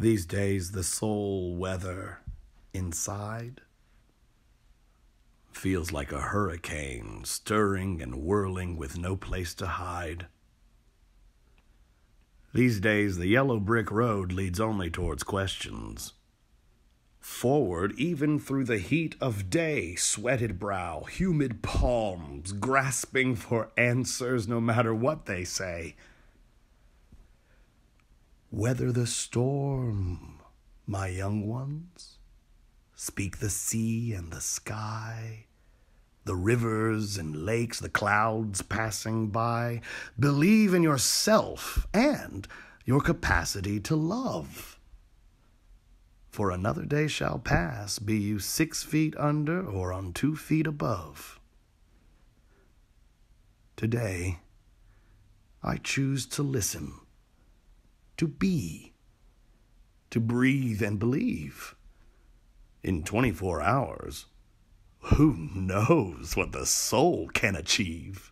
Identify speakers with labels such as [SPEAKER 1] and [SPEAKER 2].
[SPEAKER 1] These days, the soul weather inside feels like a hurricane, stirring and whirling with no place to hide. These days, the yellow brick road leads only towards questions. Forward, even through the heat of day, sweated brow, humid palms, grasping for answers no matter what they say. Weather the storm, my young ones. Speak the sea and the sky, the rivers and lakes, the clouds passing by. Believe in yourself and your capacity to love. For another day shall pass, be you six feet under or on two feet above. Today, I choose to listen to be, to breathe and believe. In 24 hours, who knows what the soul can achieve?